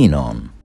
keen on.